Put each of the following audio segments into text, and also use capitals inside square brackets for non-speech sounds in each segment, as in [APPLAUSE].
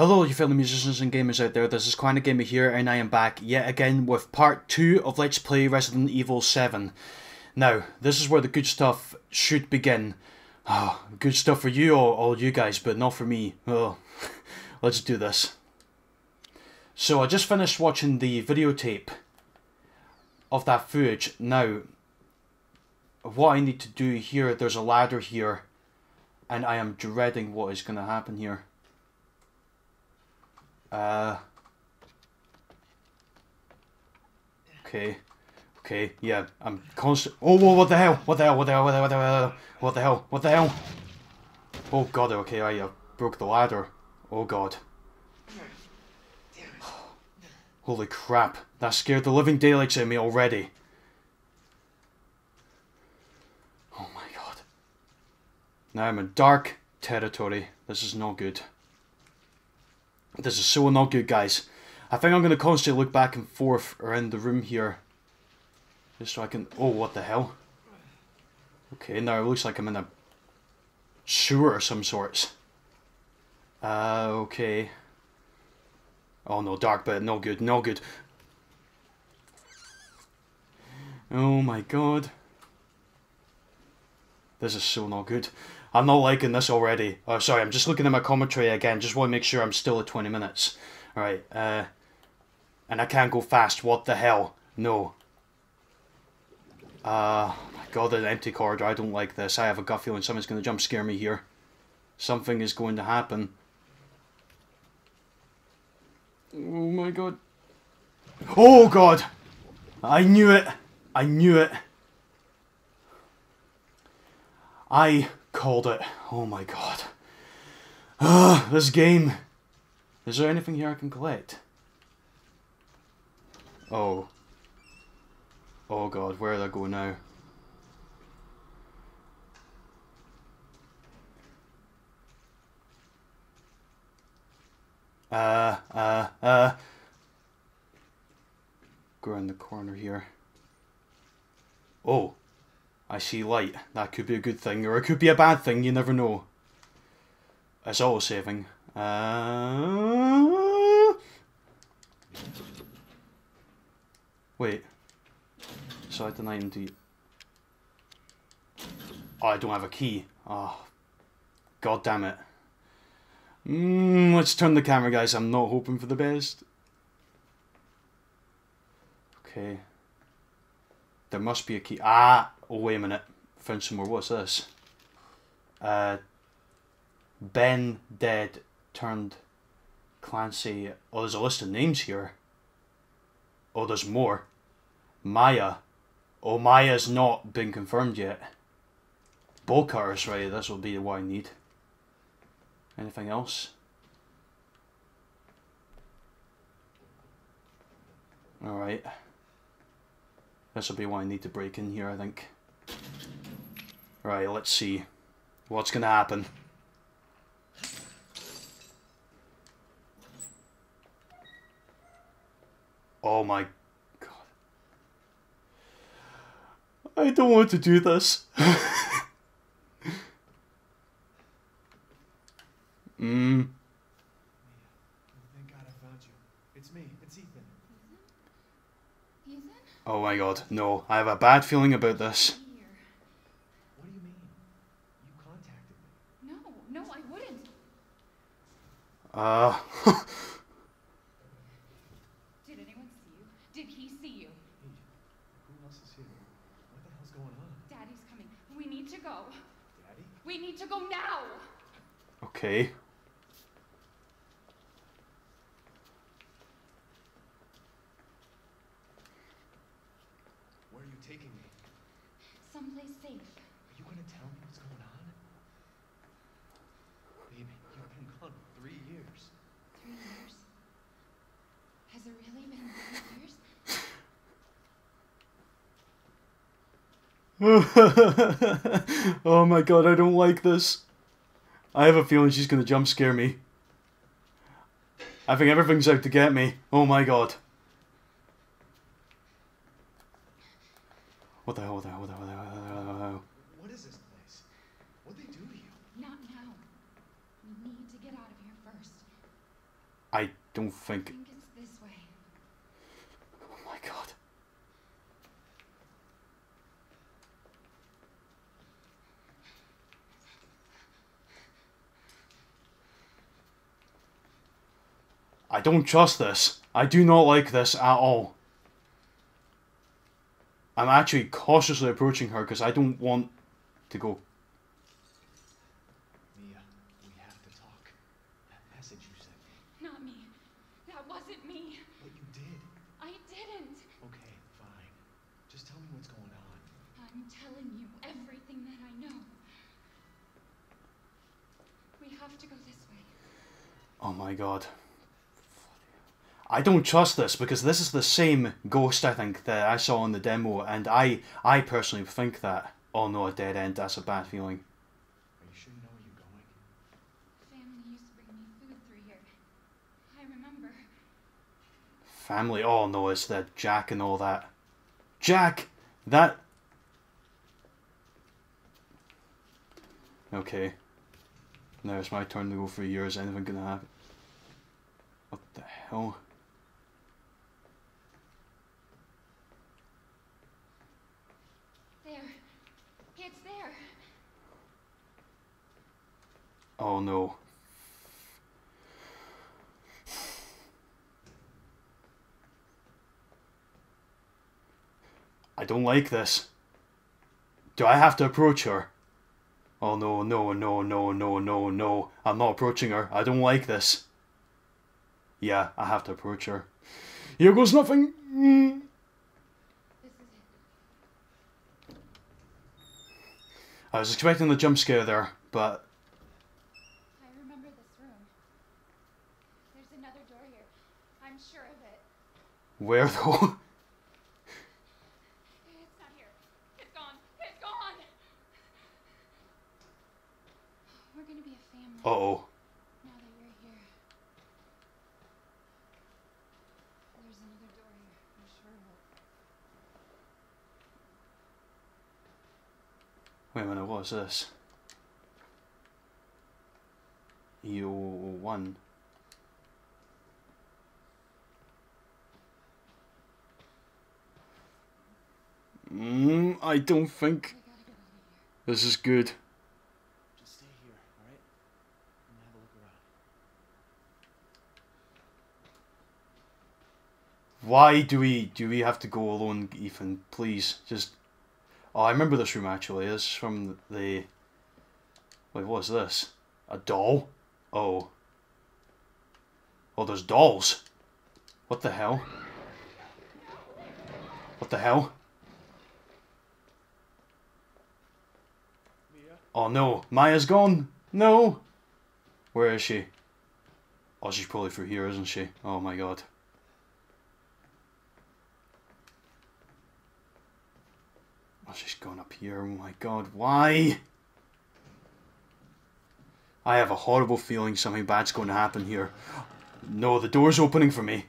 Hello, you fellow musicians and gamers out there. This is Clarinet Gamer here, and I am back yet again with part two of Let's Play Resident Evil 7. Now, this is where the good stuff should begin. Oh, good stuff for you, all, all you guys, but not for me. Oh, [LAUGHS] let's do this. So, I just finished watching the videotape of that footage. Now, what I need to do here, there's a ladder here, and I am dreading what is going to happen here. Uh. Okay. Okay, yeah, I'm constant. Oh, whoa, what the hell? What the hell? What the hell? What the hell? What the hell? What the hell? Oh god, okay, I uh, broke the ladder. Oh god. Holy crap, that scared the living daylights out of me already. Oh my god. Now I'm in dark territory. This is not good. This is so not good, guys. I think I'm going to constantly look back and forth around the room here. Just so I can... Oh, what the hell? Okay, now it looks like I'm in a sewer of some sorts. Uh, okay. Oh no, dark bed, no good, no good. Oh my god. This is so not good. I'm not liking this already. Oh, sorry, I'm just looking at my commentary again. Just want to make sure I'm still at 20 minutes. Alright, uh... And I can't go fast. What the hell? No. Uh, my god, an empty corridor. I don't like this. I have a gut feeling someone's going to jump scare me here. Something is going to happen. Oh my god. Oh god! I knew it! I knew it! I called it. Oh my god. Ah, this game. Is there anything here I can collect? Oh. Oh god, where did I go now? Uh, uh, uh. Go around the corner here. Oh. I see light. That could be a good thing, or it could be a bad thing, you never know. It's all saving. Uh... Wait. So I deny him. Oh, I don't have a key. Oh. God damn it. Mm, let's turn the camera, guys. I'm not hoping for the best. Okay. There must be a key. Ah! Oh, wait a minute. Found some more. What's this? Uh, ben dead turned Clancy. Oh, there's a list of names here. Oh, there's more. Maya. Oh, Maya's not been confirmed yet. Bolkar's right. This will be what I need. Anything else? Alright. This will be what I need to break in here, I think. Right, let's see. What's gonna happen? Oh my god. I don't want to do this. Mmm. [LAUGHS] Thank God I found you. It's me. It's Ethan. Ethan? Oh my god, no. I have a bad feeling about this. Here. What do you mean? You contacted me. No, no, I wouldn't. Uh, [LAUGHS] Did anyone see you? Did he see you? Hey, who else is here? What the hell's going on? Daddy's coming. We need to go. Daddy? We need to go now. okay. Where are you taking me? Someplace safe. Are you gonna tell me what's going on? Baby, you've been gone for three years. Three years. Has it really been three years? [LAUGHS] oh my god, I don't like this. I have a feeling she's gonna jump scare me. I think everything's out to get me. Oh my god. What the hell, what the hell, what the hell, what the hell, what the hell, what the hell? What is this place? What'd they do to you? Not now. We need to get out of here first. I don't I think. think it's this way. Oh my god. I don't trust this. I do not like this at all. I'm actually cautiously approaching her because I don't want to go. Mia, we have to talk. That message you sent me. Not me. That wasn't me. But you did. I didn't. Okay, fine. Just tell me what's going on. I'm telling you everything that I know. We have to go this way. Oh my god. I don't trust this because this is the same ghost I think that I saw in the demo, and I I personally think that. Oh no, a dead end. That's a bad feeling. Are you sure you know where you're going? Family used to bring me food through here. I remember. Family. Oh no, it's that Jack and all that. Jack, that. Okay. Now it's my turn to go for years. Anything gonna happen? What the hell? There. It's there. No. I don't like this. Do I have to approach her? Oh no, no, no, no, no, no, no. I'm not approaching her. I don't like this. Yeah, I have to approach her. Here goes nothing. Mm. I was expecting the jump scare there, but I remember this room. There's another door here. I'm sure of it. where though? It's not here. It's gone. It's gone. We're gonna be a family Uh oh. now that you're here. There's [LAUGHS] another door here. I'm sure of it. Wait a minute, what is this? EO1. Mm, I don't think We gotta get out of here. this is good. Just stay here, alright? I'm have a look around. Why do we do we have to go alone, Ethan? Please, just. Oh, I remember this room actually. This is from the. Wait, what's this? A doll? Oh. Oh, there's dolls. What the hell? What the hell? Oh no, Maya's gone. No. Where is she? Oh, she's probably through here, isn't she? Oh my god. Oh, she's gone up here. Oh my god, why? I have a horrible feeling something bad's going to happen here. No, the door's opening for me.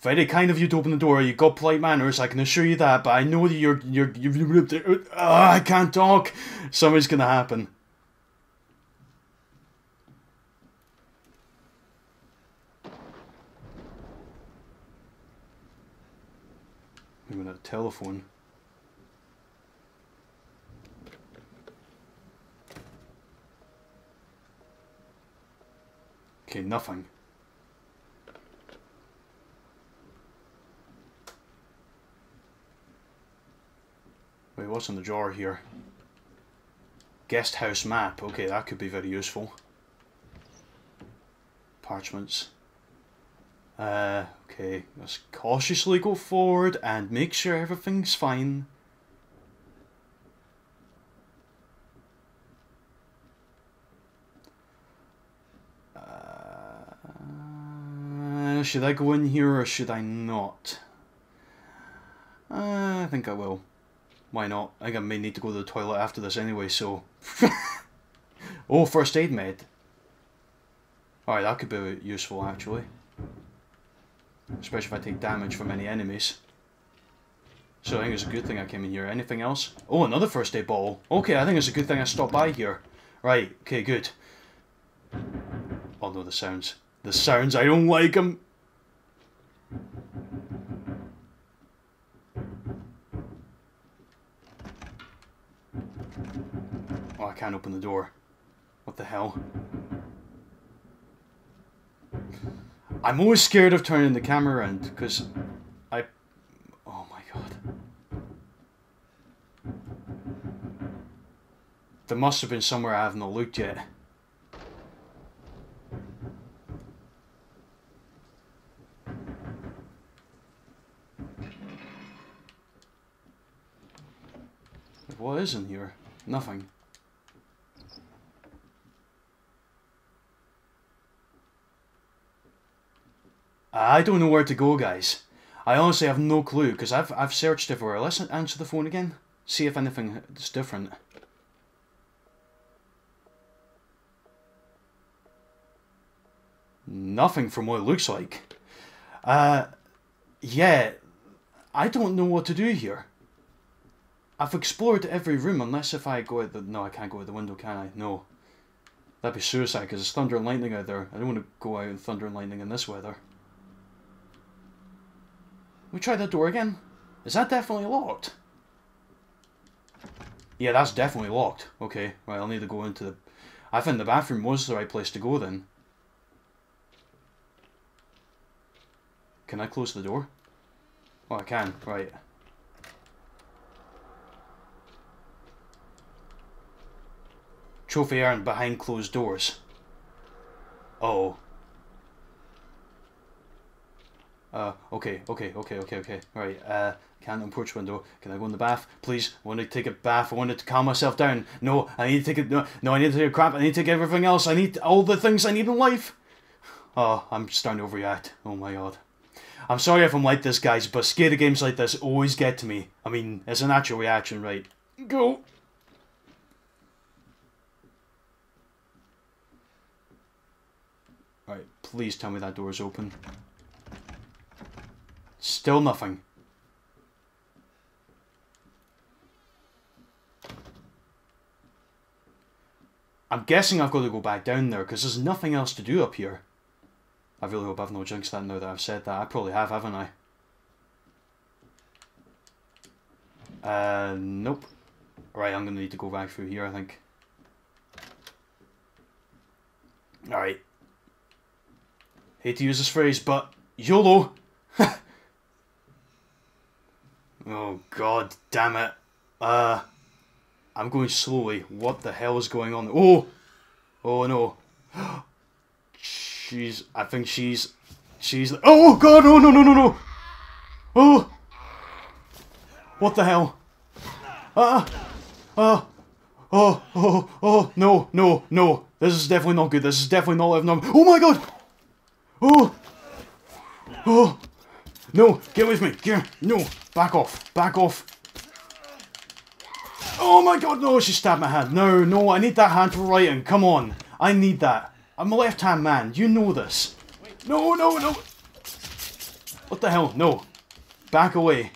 Very kind of you to open the door. You've got polite manners, I can assure you that. But I know that you're you're you're. you're uh, I can't talk. Something's gonna happen. Maybe a telephone. Okay, nothing. What's in the jar here? Guest house map. Okay, that could be very useful. Parchments. Uh, okay, let's cautiously go forward and make sure everything's fine. Uh, should I go in here or should I not? Uh, I think I will. Why not? I think I may need to go to the toilet after this anyway, so. [LAUGHS] oh, first aid med. Alright, that could be useful actually. Especially if I take damage from any enemies. So I think it's a good thing I came in here. Anything else? Oh, another first aid bottle. Okay, I think it's a good thing I stopped by here. Right, okay, good. Oh no, the sounds. The sounds, I don't like them. Oh, I can't open the door. What the hell? I'm always scared of turning the camera around because I. Oh my god. There must have been somewhere I haven't looked yet. What is in here? Nothing. I don't know where to go, guys. I honestly have no clue because I've I've searched everywhere. Let's answer the phone again. See if anything is different. Nothing from what it looks like. Uh, yeah, I don't know what to do here. I've explored every room unless if I go out the... No, I can't go out the window, can I? No. That'd be suicide because it's thunder and lightning out there. I don't want to go out in thunder and lightning in this weather. We try that door again. Is that definitely locked? Yeah, that's definitely locked. Okay, right, I'll need to go into the... I think the bathroom was the right place to go then. Can I close the door? Oh, I can. Right. Trophy earned behind closed doors. Oh. Uh, okay, okay, okay, okay, okay. All right. uh, can't approach window. Can I go in the bath? Please, I want to take a bath. I want to calm myself down. No, I need to take it. No, no, I need to take a crap. I need to take everything else. I need all the things I need in life. Oh, I'm starting to overreact. Oh my god. I'm sorry if I'm like this, guys, but scary games like this always get to me. I mean, it's a natural reaction, right? Go. Alright, please tell me that door is open. Still nothing. I'm guessing I've got to go back down there because there's nothing else to do up here. I really hope I've no jinxed that now that I've said that. I probably have, haven't I? Uh, nope. Right, I'm going to need to go back through here, I think. Alright. Hate to use this phrase, but YOLO! [LAUGHS] oh, god damn it. Uh, I'm going slowly. What the hell is going on? Oh! Oh no. [GASPS] She's. I think she's. She's. Oh god! No! No! No! No! No! Oh! What the hell? Ah! Ah! Oh! Oh! Oh! No! No! No! This is definitely not good. This is definitely not living on. Oh my god! Oh! Oh! No! Get with me! Get no! Back off! Back off! Oh my god! No! She stabbed my hand. No! No! I need that hand for writing. Come on! I need that. I'm a left-hand man. You know this. No, no, no. What the hell? No. Back away.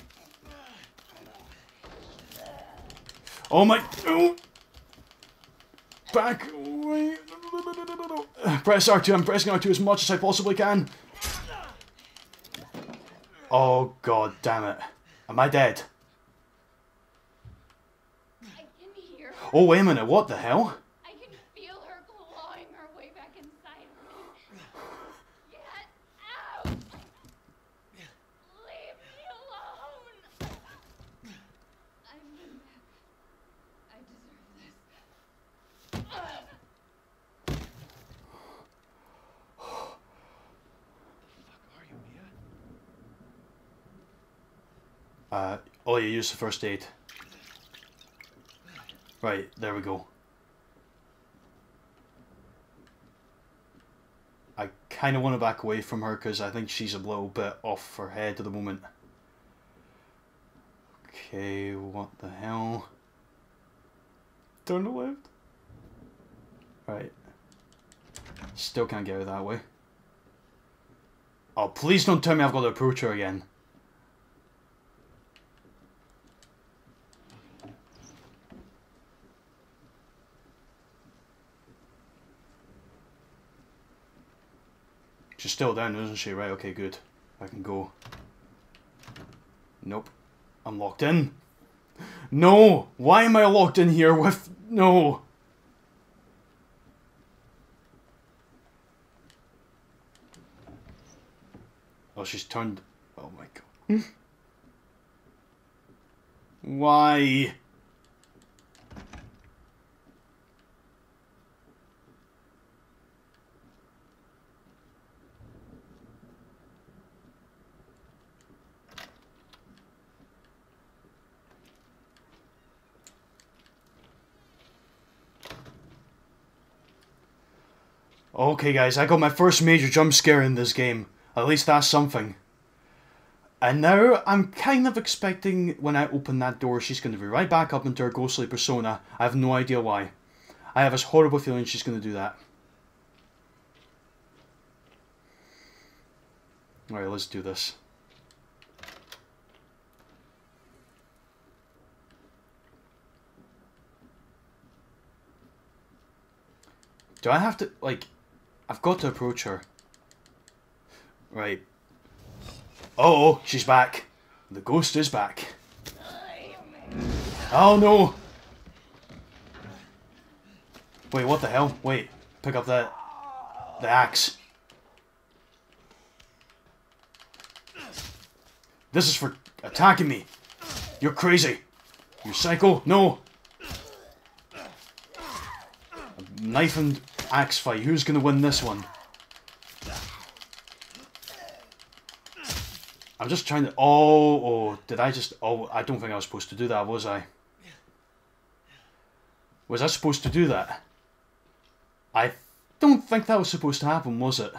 Oh my... No. Back away. Press R2. I'm pressing R2 as much as I possibly can. Oh, god damn it. Am I dead? I can hear her. Oh, wait a minute. What the hell? I can feel her clawing her way back inside of me. Get out! Leave me alone! I'm back. I deserve this. Fuck are you, Mia? Uh, oh, you use the first aid. Right, there we go. I kind of want to back away from her because I think she's a little bit off her head at the moment. Okay, what the hell? Turn the left. Right. Still can't get out that way. Oh, please don't tell me I've got to approach her again. Still down, isn't she? Right, okay, good. I can go. Nope. I'm locked in. No! Why am I locked in here with... No! Oh, she's turned... Oh my god. Hmm? Why? Okay guys, I got my first major jump scare in this game. At least that's something. And now I'm kind of expecting when I open that door she's going to be right back up into her ghostly persona. I have no idea why. I have this horrible feeling she's going to do that. Alright, let's do this. Do I have to, like, I've got to approach her. Right. Oh, she's back. The ghost is back. Oh no! Wait, what the hell? Wait, pick up that the axe. This is for attacking me. You're crazy. You psycho. No. Knife and axe fight. Who's gonna win this one? I'm just trying to... Oh, oh, did I just... Oh, I don't think I was supposed to do that, was I? Was I supposed to do that? I don't think that was supposed to happen, was it?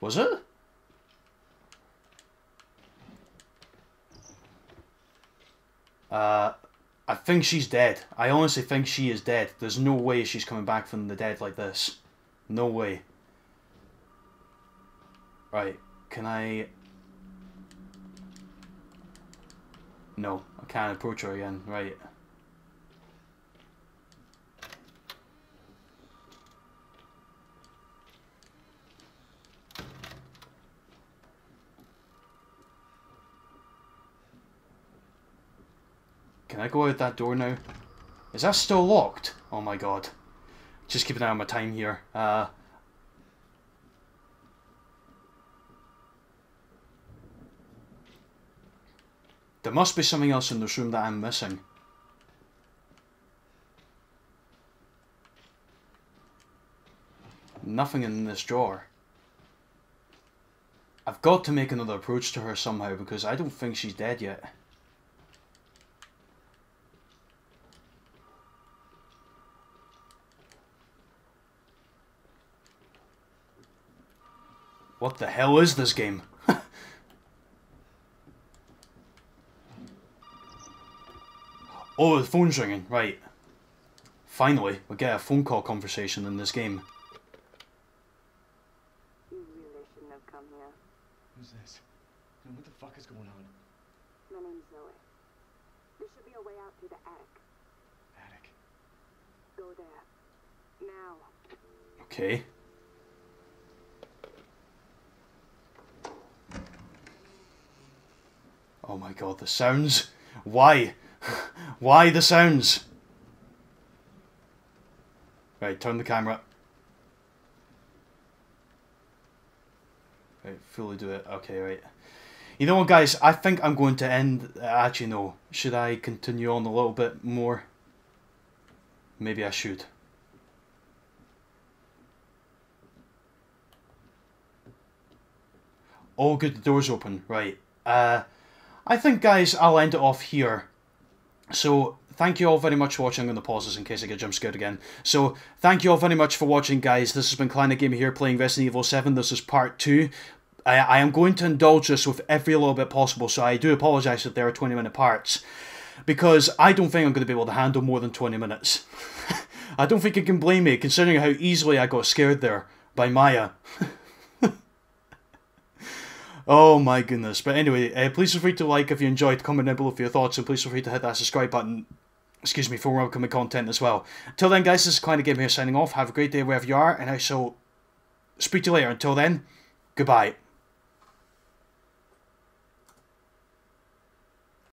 Was it? Uh, I think she's dead. I honestly think she is dead. There's no way she's coming back from the dead like this. No way. Right, can I... No, I can't approach her again. Right. Can I go out that door now? Is that still locked? Oh my god. Just keep an eye on my time here. Uh, there must be something else in this room that I'm missing. Nothing in this drawer. I've got to make another approach to her somehow because I don't think she's dead yet. What the hell is this game? [LAUGHS] oh, the phone's ringing. Right. Finally, we get a phone call conversation in this game. You really shouldn't have come here. Who's this? And what the fuck is going on? My name's Zoe. There should be a way out through the attic. Attic. Go there. Now. Okay. Oh my god, the sounds. Why? [LAUGHS] Why the sounds? Right, turn the camera. Right, fully do it. Okay, right. You know what, guys? I think I'm going to end... Actually, no. Should I continue on a little bit more? Maybe I should. Oh, good, the door's open. Right. Uh... I think, guys, I'll end it off here. So, thank you all very much for watching. I'm going to pause this in case I get jump scared again. So, thank you all very much for watching, guys. This has been Clarinet Gamer here playing Resident Evil 7. This is part 2. I, I am going to indulge this with every little bit possible, so I do apologise that there are 20 minute parts. Because I don't think I'm going to be able to handle more than 20 minutes. [LAUGHS] I don't think you can blame me, considering how easily I got scared there by Maya. [LAUGHS] Oh my goodness. But anyway, uh, please feel free to like if you enjoyed, comment down below for your thoughts, and please feel free to hit that subscribe button, excuse me, for more upcoming content as well. Till then, guys, this is Clarinet Gamer here signing off. Have a great day wherever you are, and I shall speak to you later. Until then, goodbye.